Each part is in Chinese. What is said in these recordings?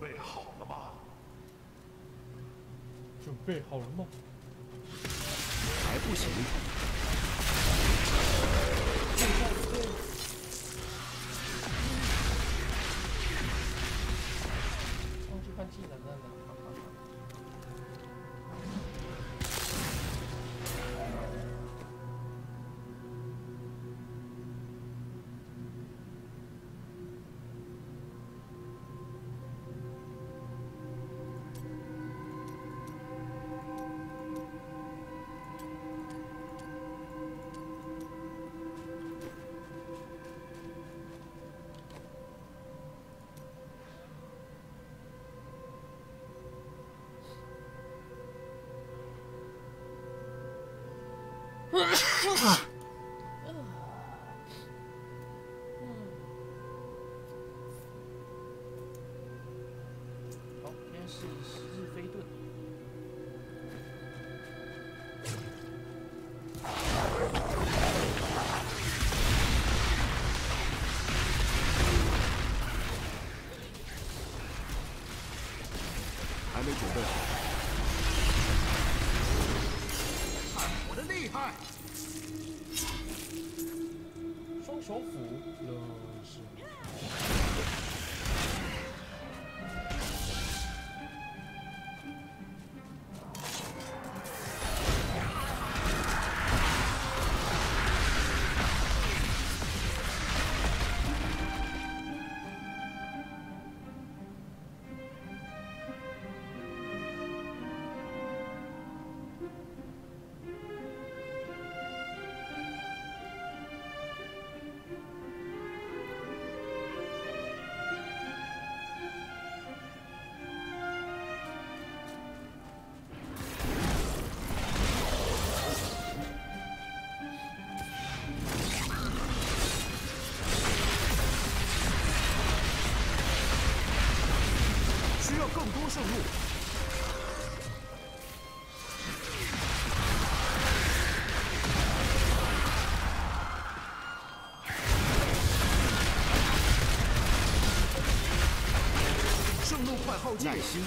备好了吗？准备好了吗？还不行。好，今天是十日飞盾。还没准备好。双手斧，乐是。圣怒。圣路快耗尽耐，心。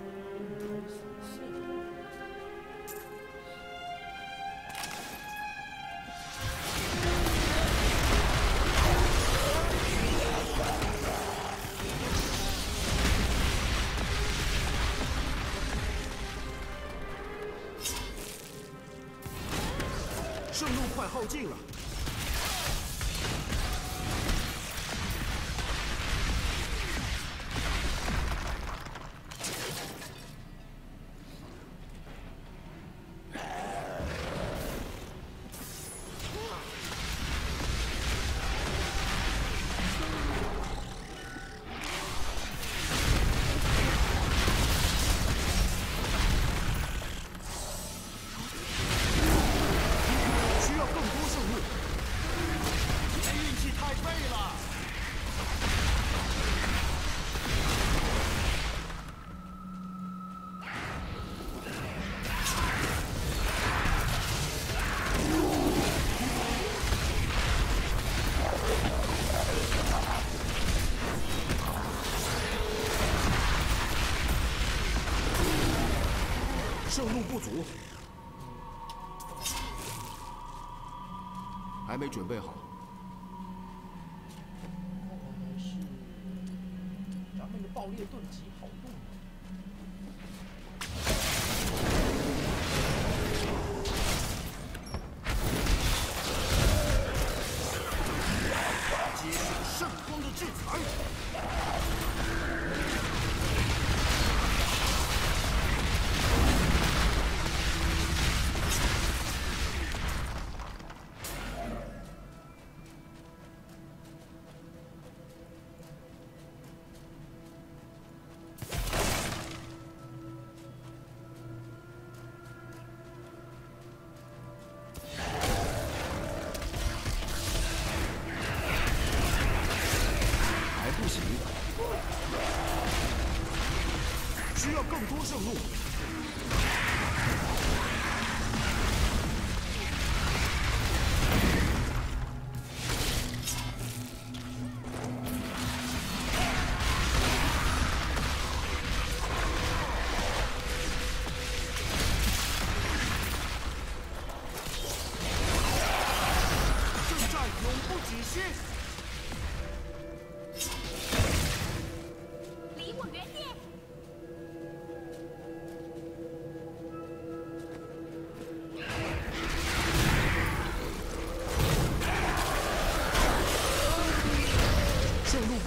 盾牌闪射。圣路快耗尽了。足，还没准备好。看来是咱们的爆裂盾极好。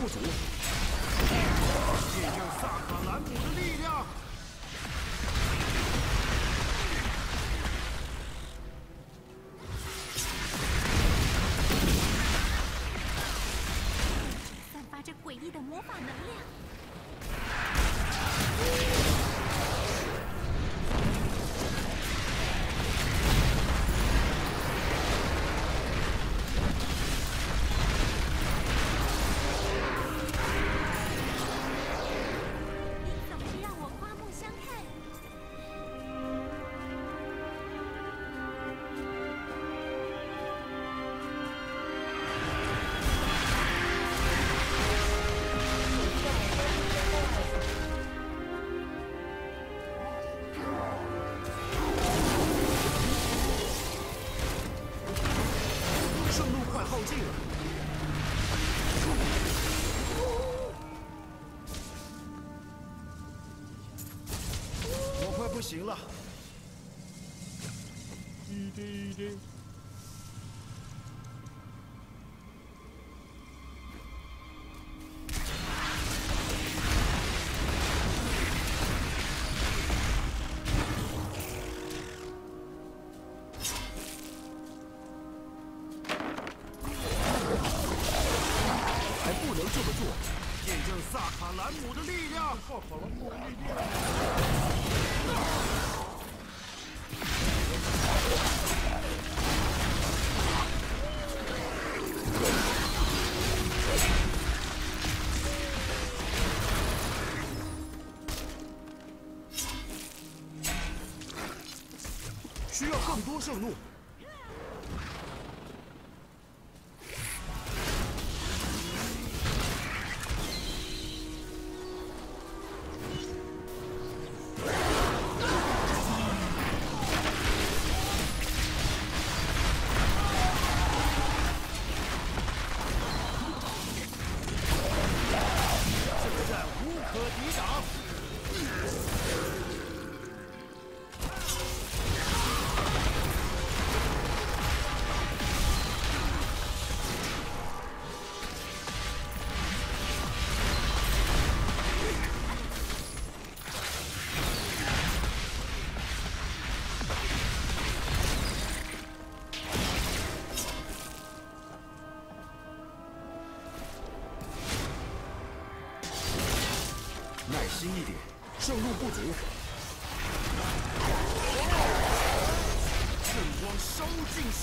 不足。借用萨卡兰姆的力量。盛怒。上路不足。圣光烧尽。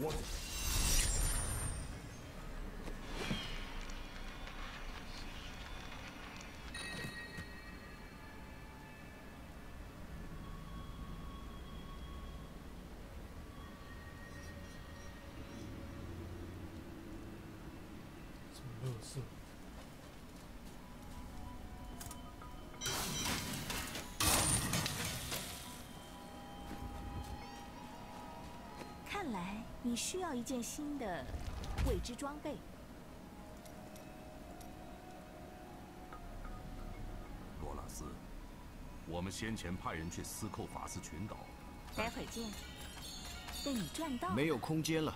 我什你需要一件新的未知装备。罗拉斯，我们先前派人去斯寇法斯群岛，待会儿见。被你赚到。没有空间了。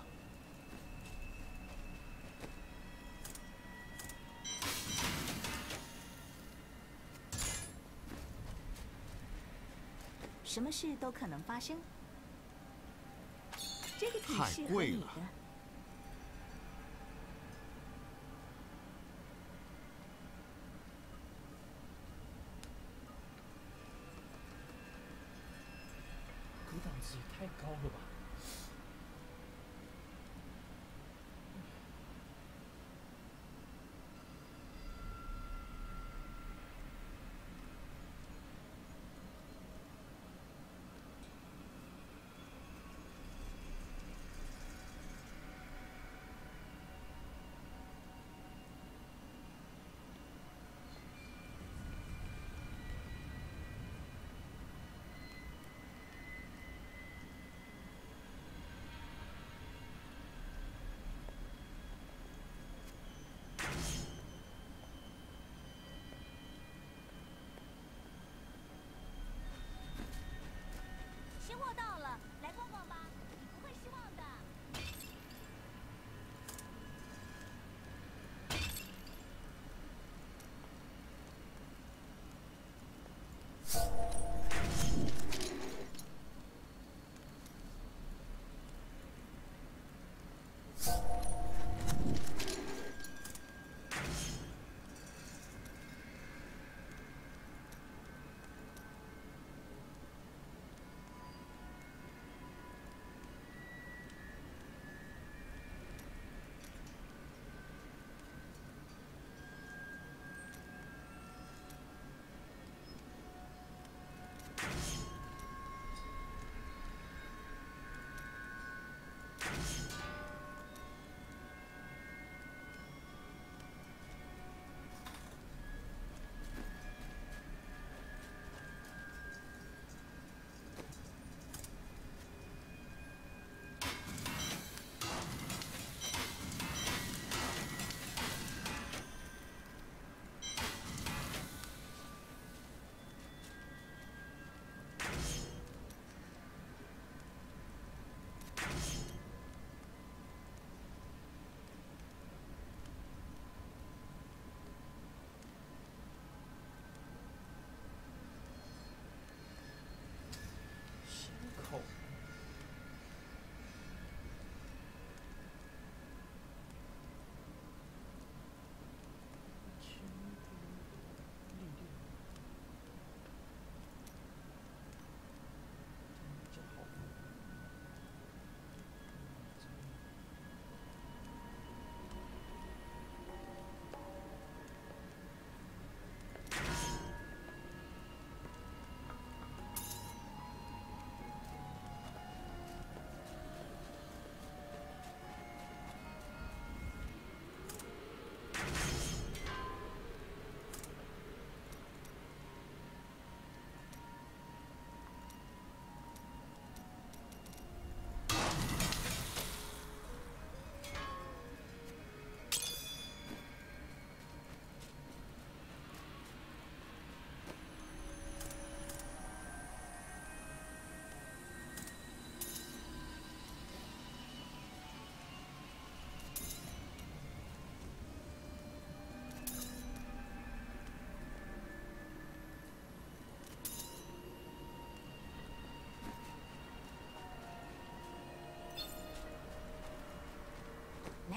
什么事都可能发生。太贵了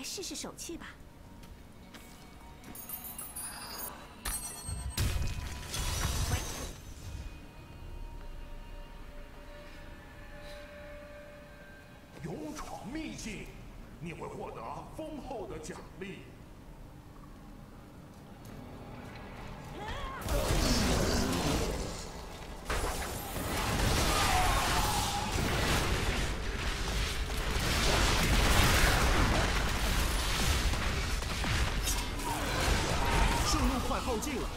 来试试手气吧。进了。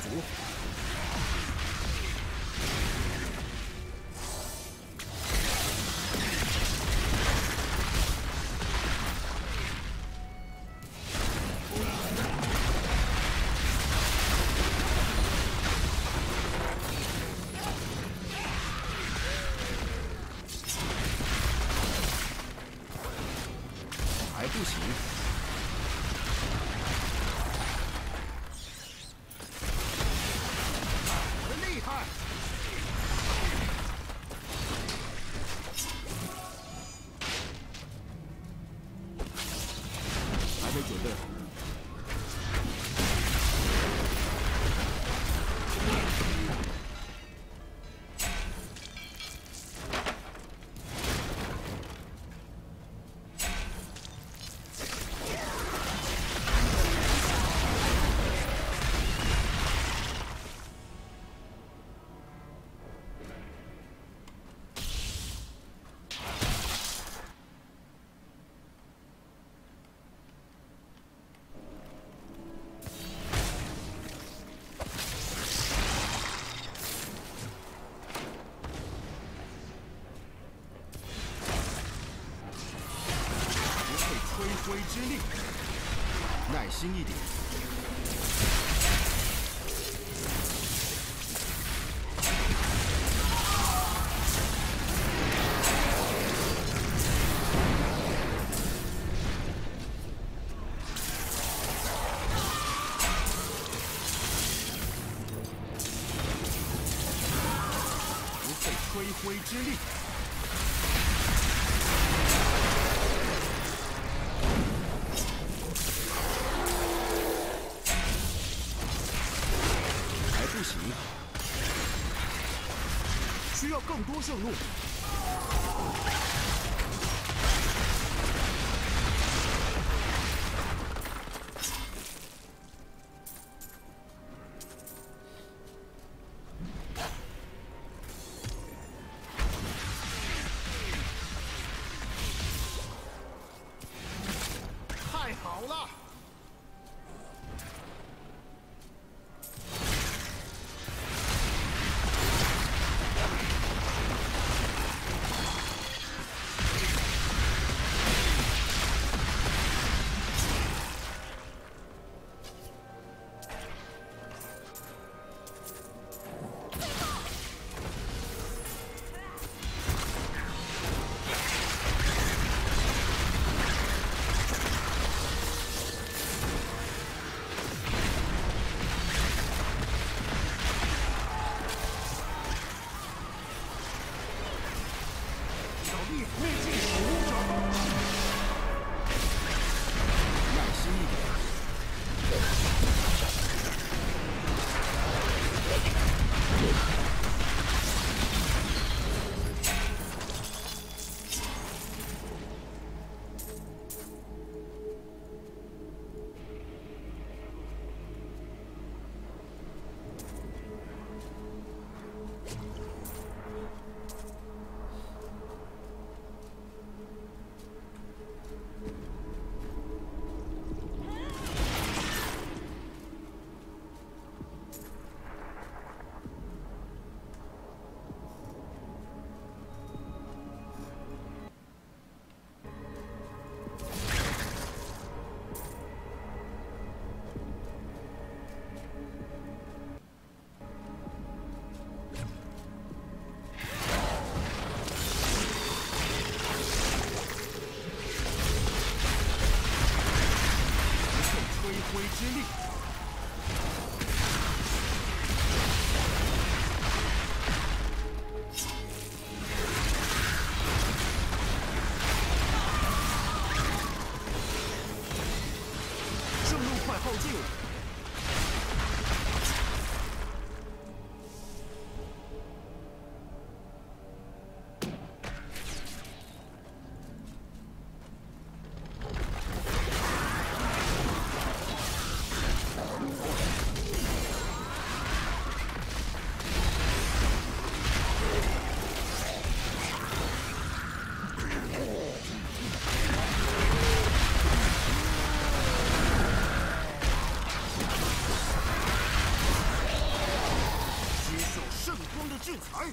足。新一点。多胜路。Angélique. 制裁。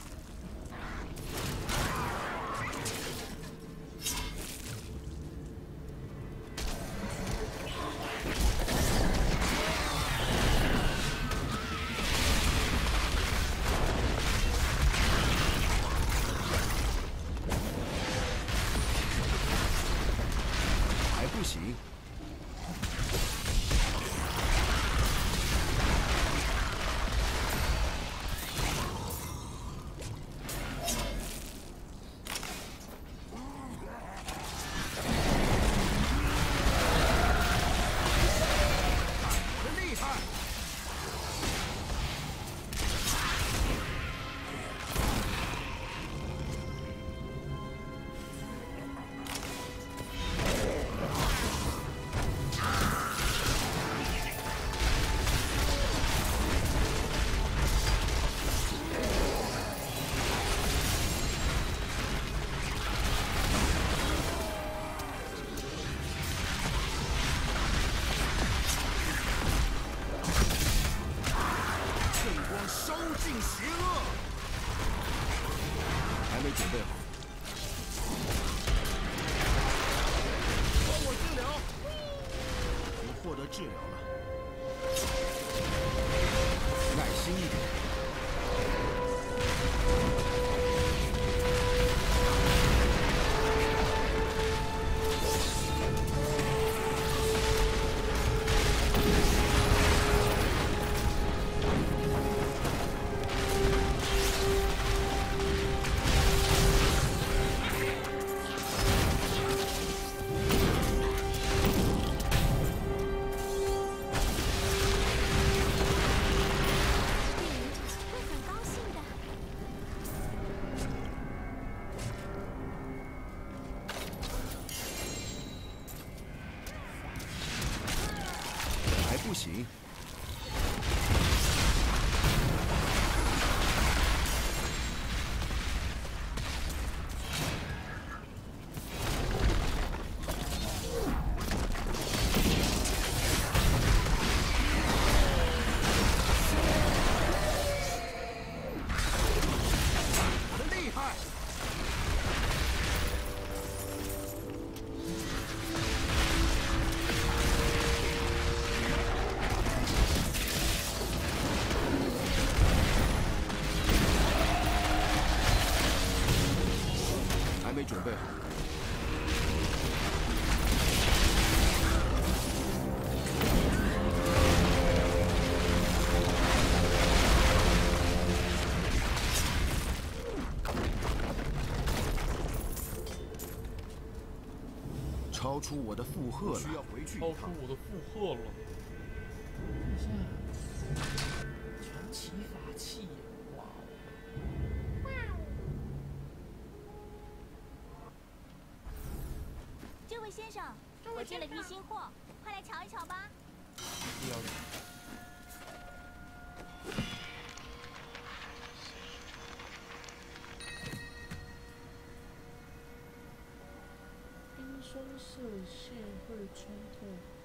超出我的负荷了。需要回去一趟。自信会穿透。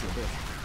准备好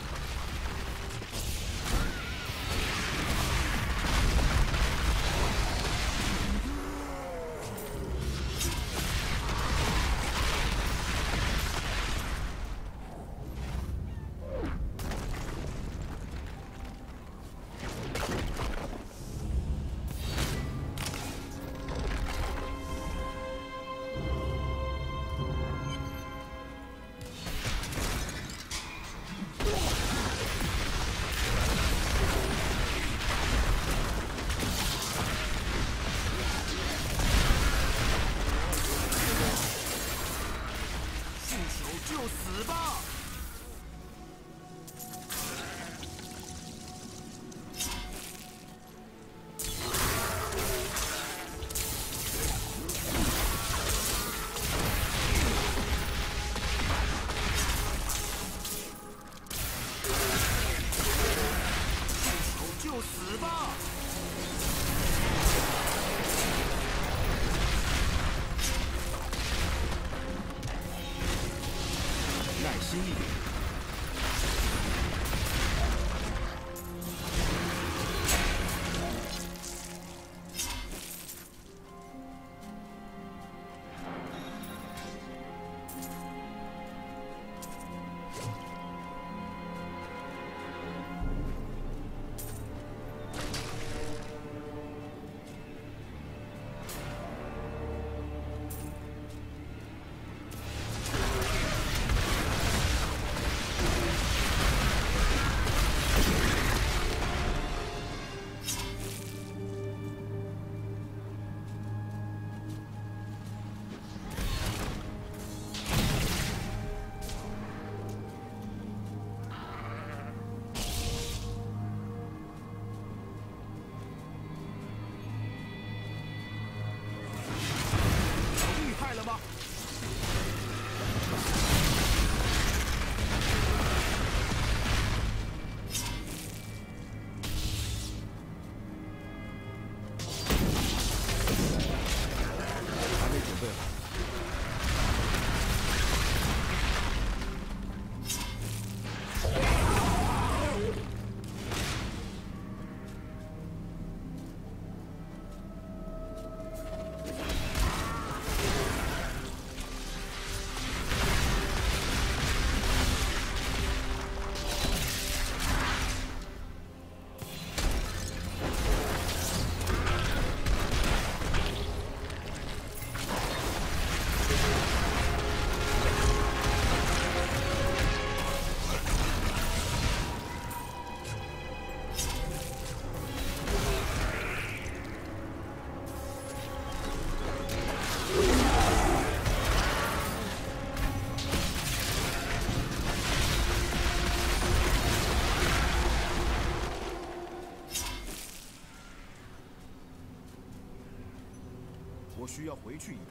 需要回去一趟。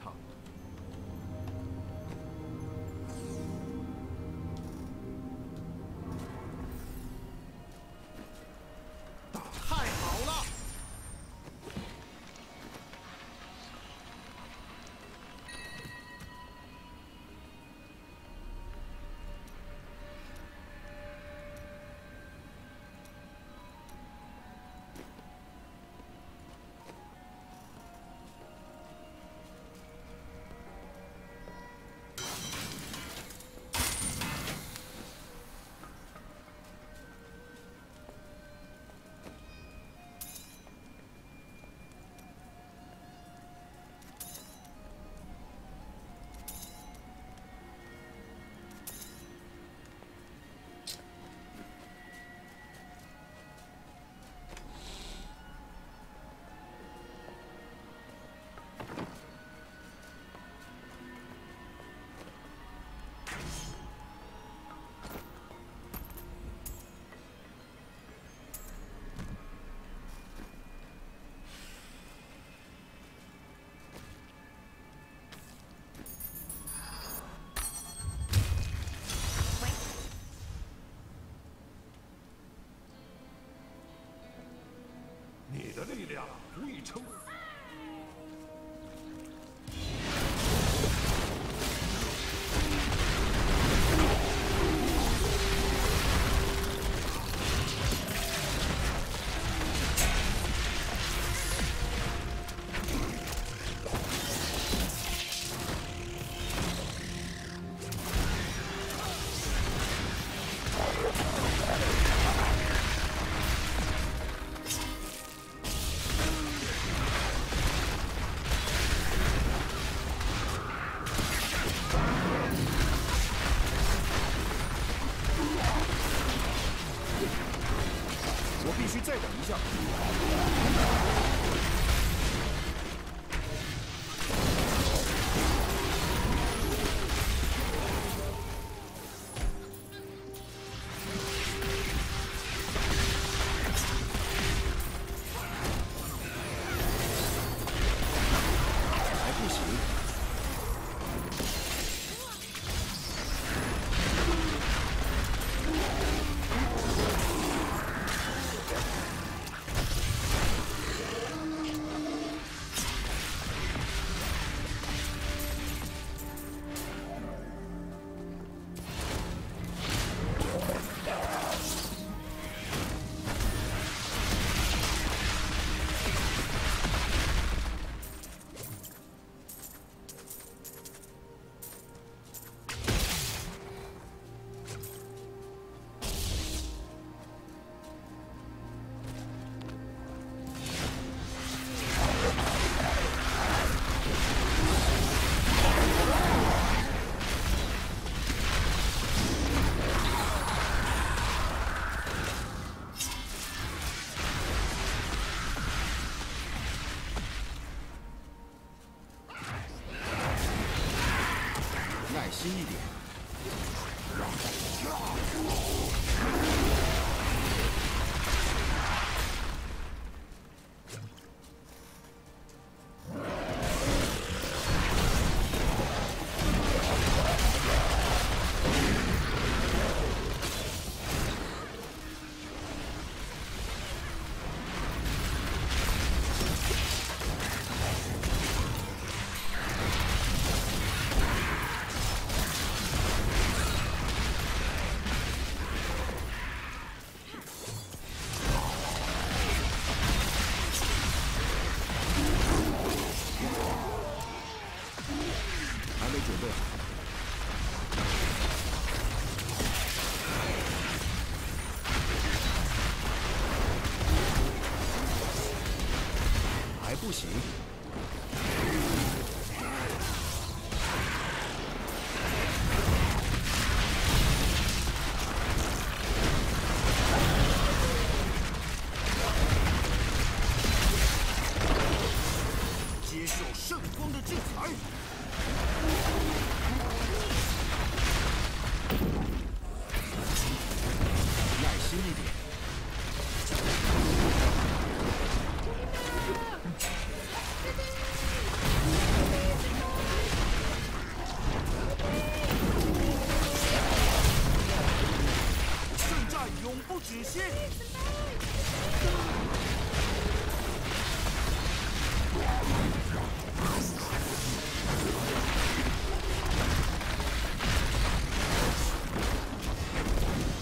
量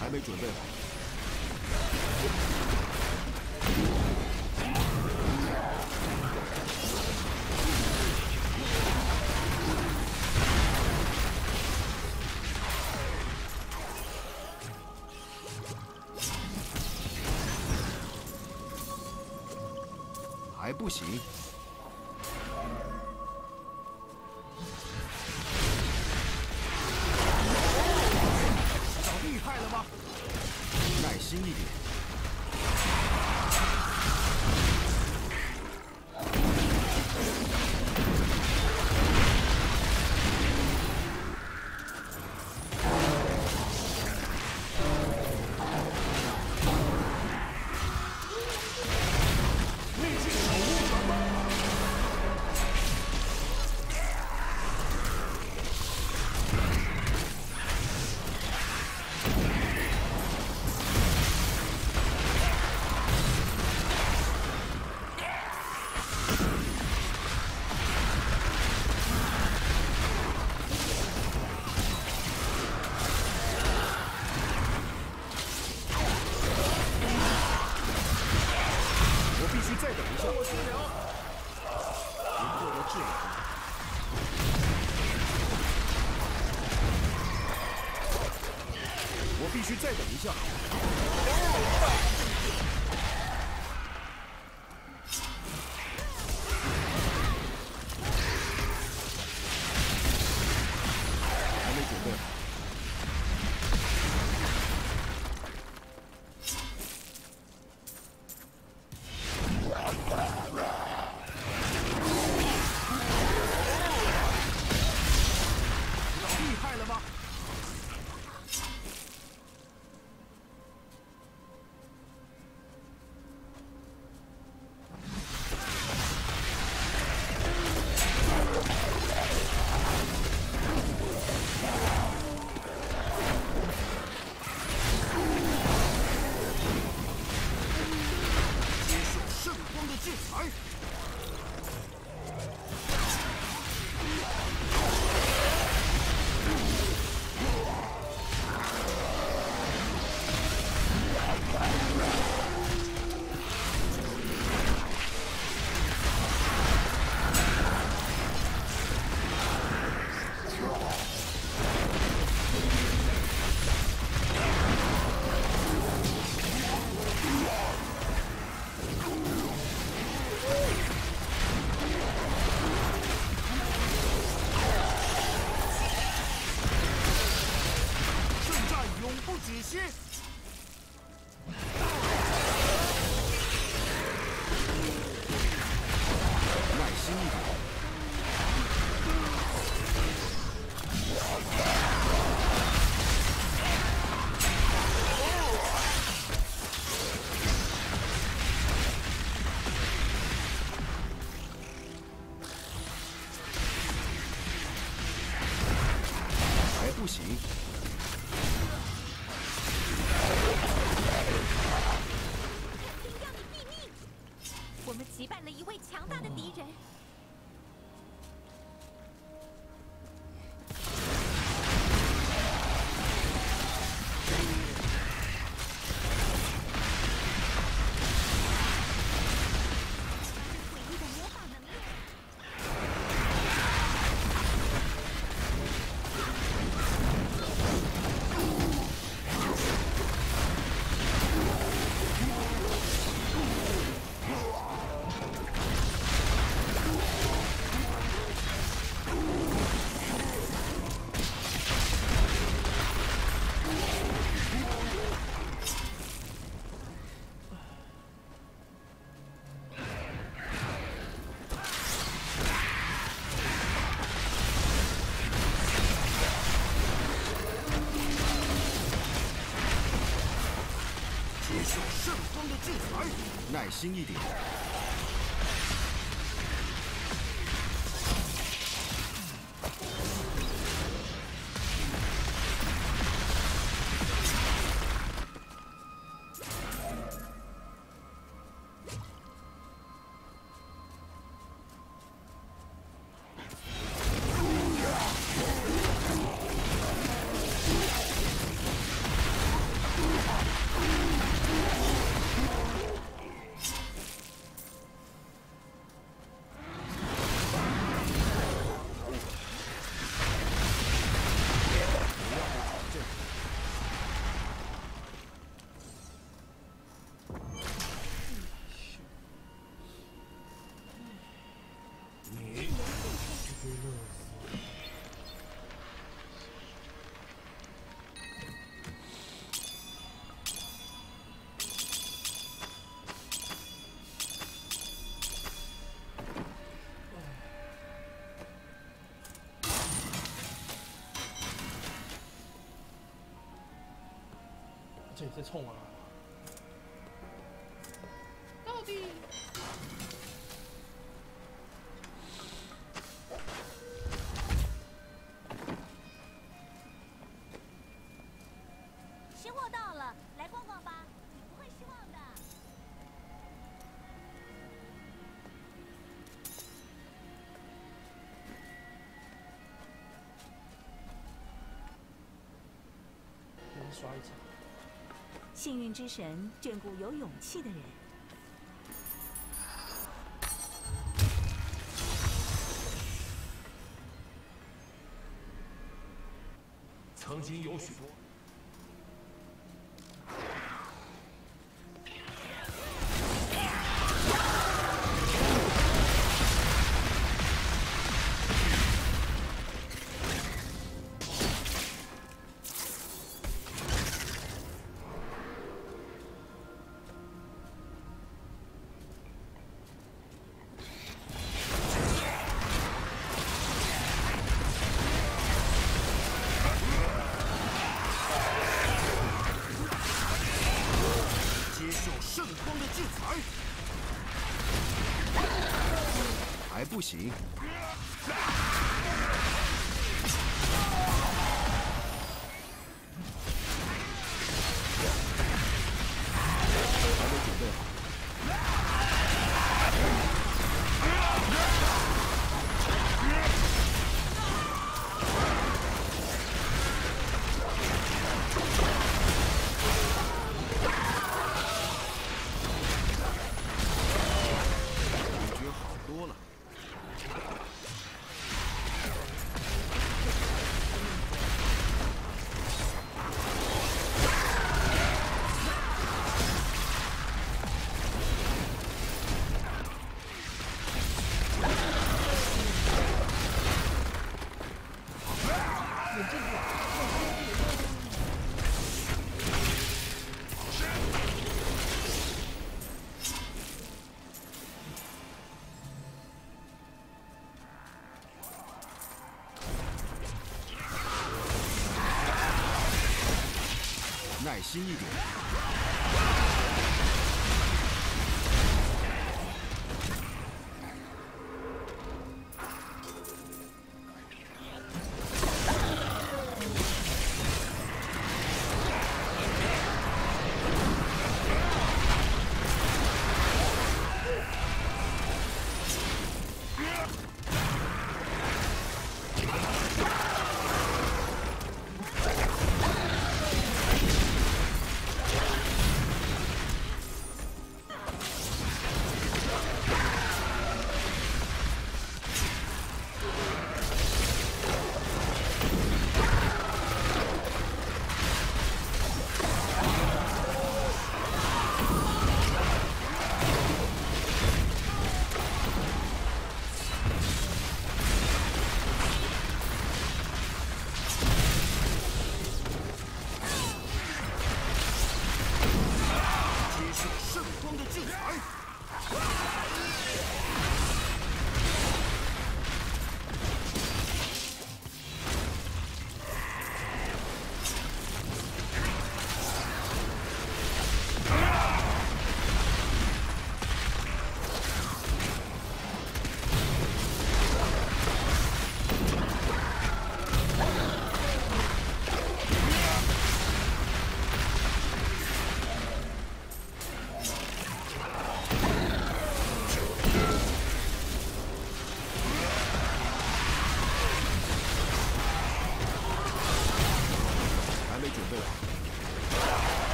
还没准备好。行。No. 耐心一点。这里在冲啊！到底新货到了，来逛逛吧，你不会失望的。先刷一张？幸运之神眷顾有勇气的人。圣光的制裁，还不行。轻一点。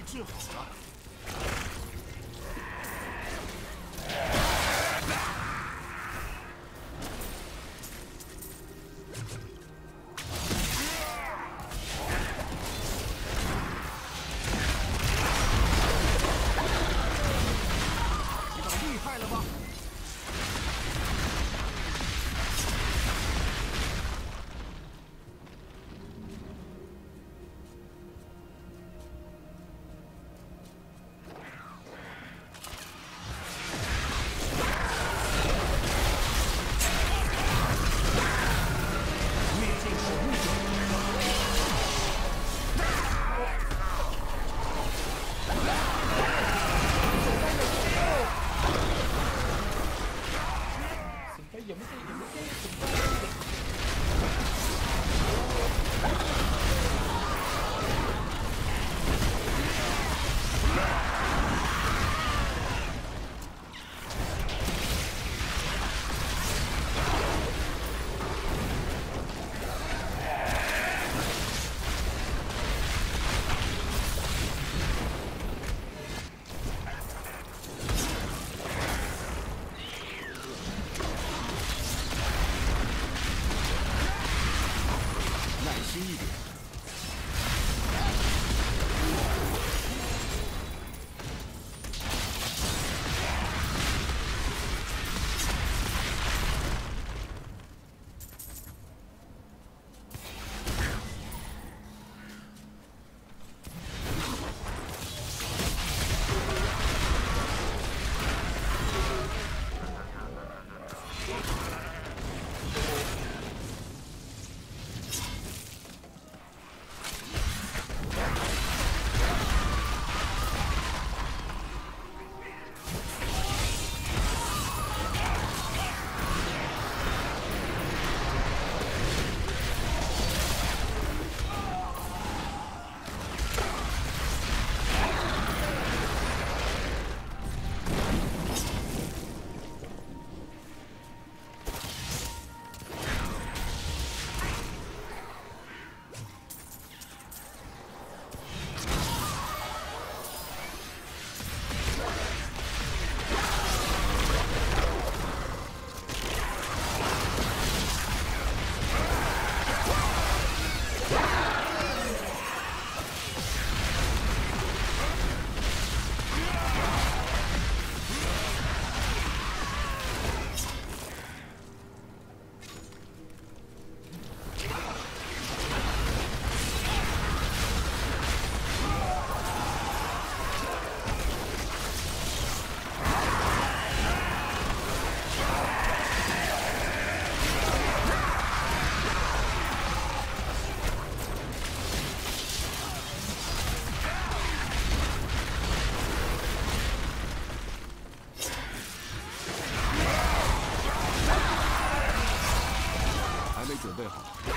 被治好了，最好。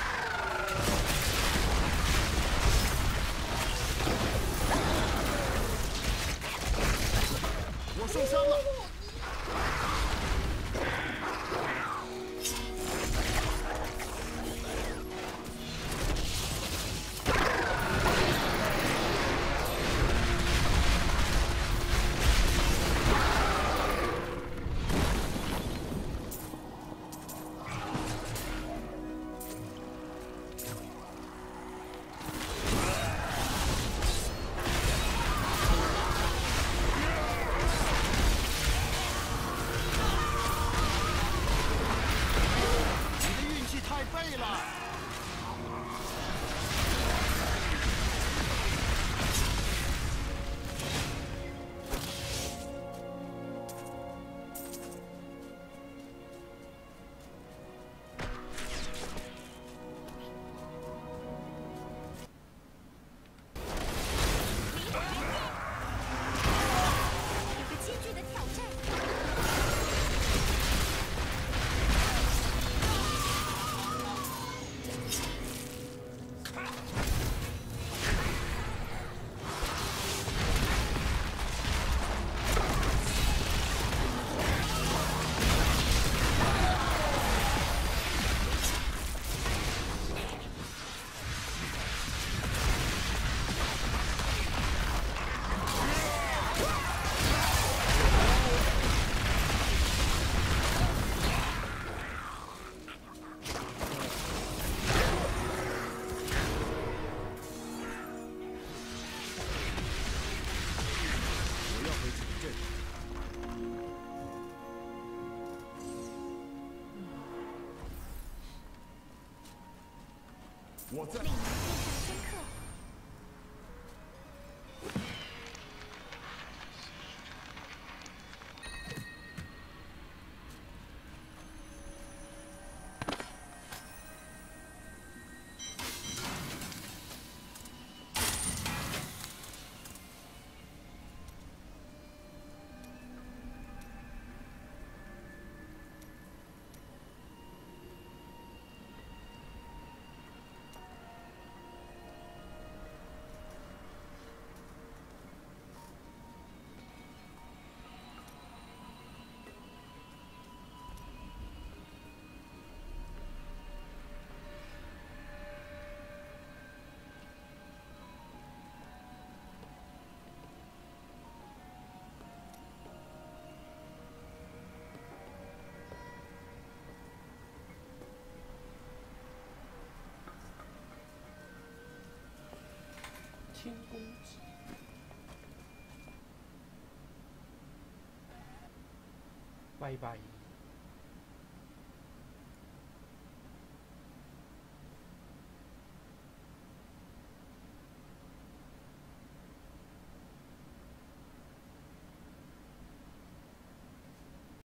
我在天宫级。拜拜。